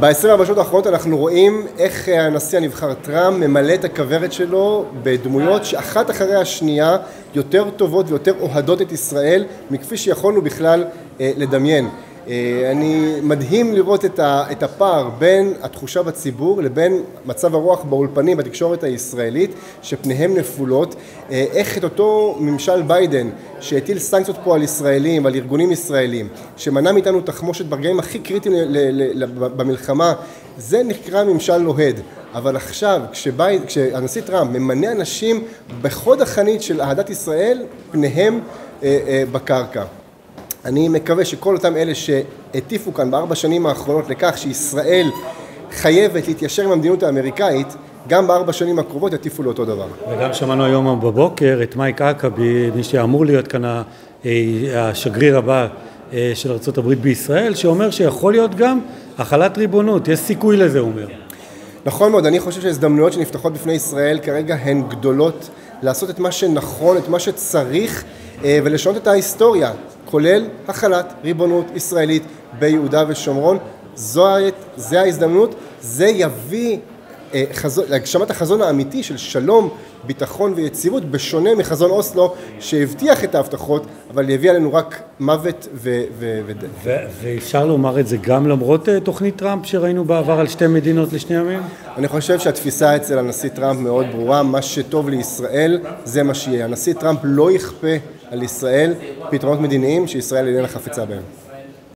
ב-24 שעות האחרונות אנחנו רואים איך הנשיא הנבחר טראמפ ממלא את הכוורת שלו בדמויות שאחת אחרי השנייה יותר טובות ויותר אוהדות את ישראל מכפי שיכולנו בכלל לדמיין. אני מדהים לראות את הפער בין התחושה בציבור לבין מצב הרוח באולפנים בתקשורת הישראלית שפניהם נפולות, איך את אותו ממשל ביידן שהטיל סנקציות פה על ישראלים, על ארגונים ישראלים, שמנע מאיתנו תחמושת ברגעים הכי קריטיים במלחמה, זה נקרא ממשל אוהד. אבל עכשיו כשהנשיא טראמפ ממנה אנשים בחוד החנית של אהדת ישראל, פניהם בקרקע. אני מקווה שכל אותם אלה שהטיפו כאן בארבע שנים האחרונות לכך שישראל חייבת להתיישר עם המדיניות האמריקאית, גם בארבע שנים הקרובות יטיפו לאותו דבר. וגם שמענו היום בבוקר את מייק אקבי, מי שאמור להיות כאן השגריר הבא של ארה"ב בישראל, שאומר שיכול להיות גם החלת ריבונות, יש סיכוי לזה, הוא אומר. נכון מאוד, אני חושב שההזדמנויות שנפתחות בפני ישראל כרגע הן גדולות לעשות את מה שנכון, את מה שצריך ולשנות את ההיסטוריה, כולל החלת ריבונות ישראלית ביהודה ושומרון. זו ההזדמנות, זה יביא להגשמת החזון האמיתי של שלום, ביטחון ויציבות, בשונה מחזון אוסלו שהבטיח את ההבטחות, אבל יביא עלינו רק מוות ו... ואפשר לומר את זה גם למרות תוכנית טראמפ שראינו בעבר על שתי מדינות לשני עמים? אני חושב שהתפיסה אצל הנשיא טראמפ מאוד ברורה, מה שטוב לישראל זה מה שיהיה. הנשיא טראמפ לא יכפה על ישראל פתרונות מדיניים שישראל איננה חפצה בהם.